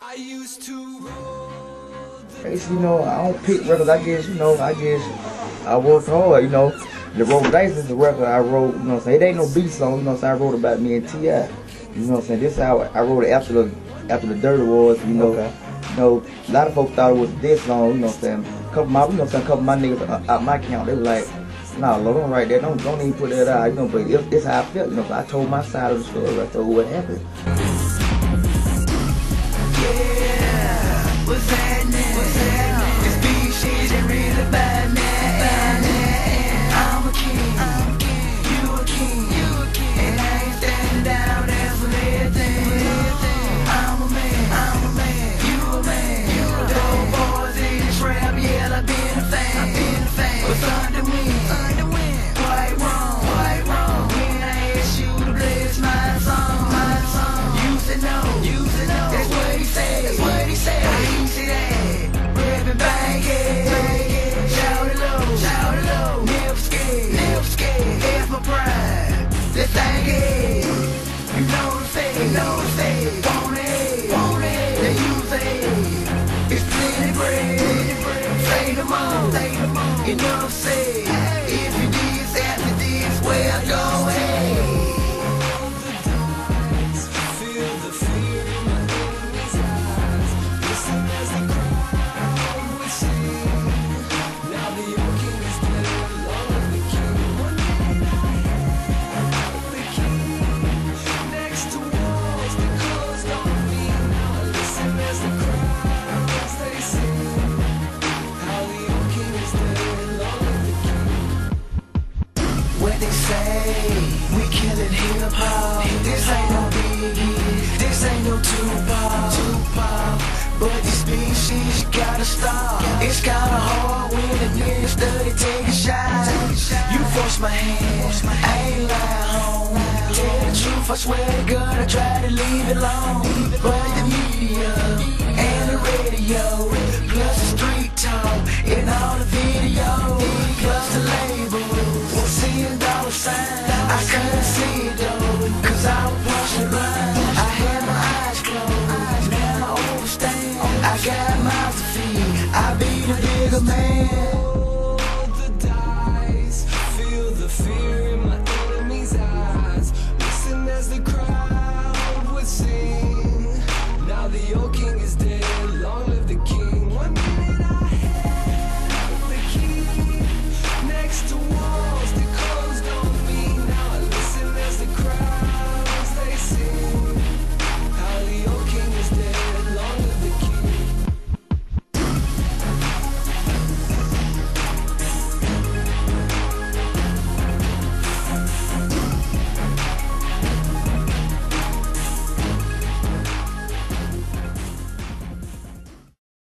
I used to roll the Case, you know, I don't pick records. I guess, you know, I guess I work hard, you know. The Roll Dice is the record I wrote, you know what I'm saying? It ain't no beat song, you know what I'm saying? I wrote about me and T.I. You know what I'm saying? This is how I wrote it after the after the Dirty Wars, you know. Okay. You know, a lot of folks thought it was this song, you know what I'm saying? A couple of my, you know what I'm saying? A couple of my niggas out, out my count, they was like, nah, Lord, don't write that. Don't, don't even put that out, you know, but it, it's how I felt, you know. So I told my side of the story. I told what happened. No more. Enough said. If They say, we killing hip hop. This ain't no biggie, this ain't no Tupac. But this species gotta stop. It's kinda hard when a nigga study take a shot. You force my hand, I ain't lying home. Tell the truth, I swear to God, I try to leave it alone.